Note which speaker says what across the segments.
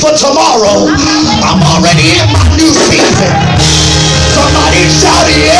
Speaker 1: for tomorrow. I'm already in my new season. Somebody shout, yeah.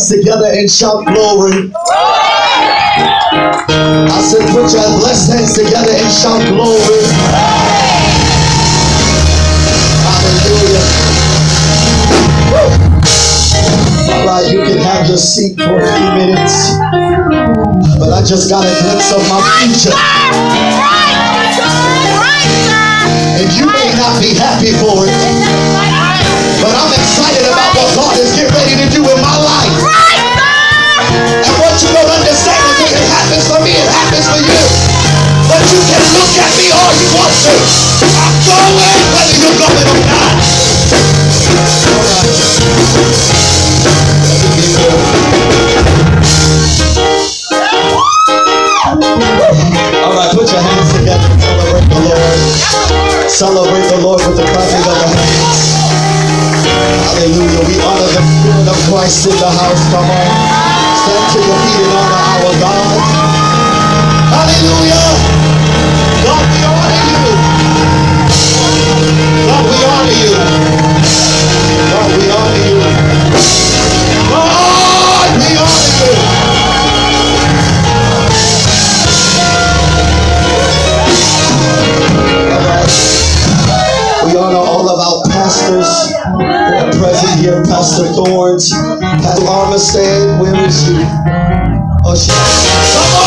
Speaker 1: hands together and shout glory. I said, put your blessed hands together and shout glory. Hallelujah. All right, you can have your seat for a few minutes. But I just got a glimpse of my future. And you may not be happy for it. celebrate the Lord with the clapping of the hands. Hallelujah. We honor the Spirit of Christ in the house. Come on. Stand to your feet and honor our God. Hallelujah. Jésù. Ọ̀sẹ̀.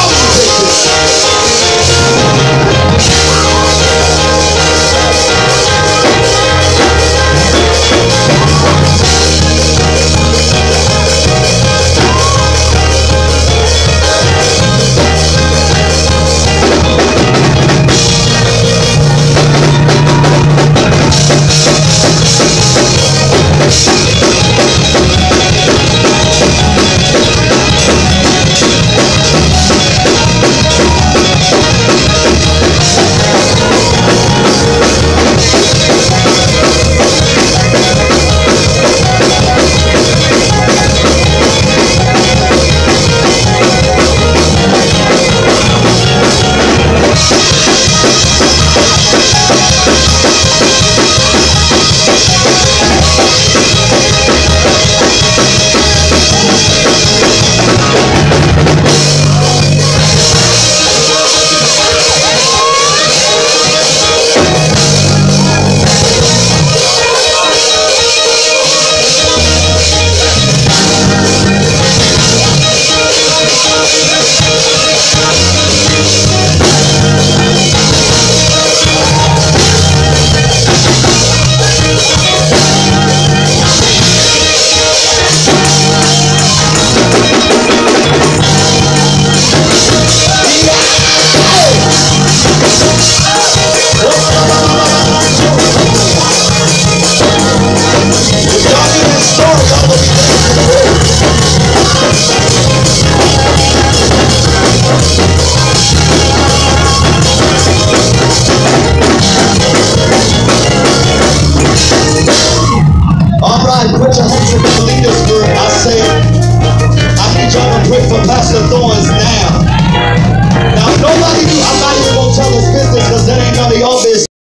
Speaker 1: Put your hands together, leaders group.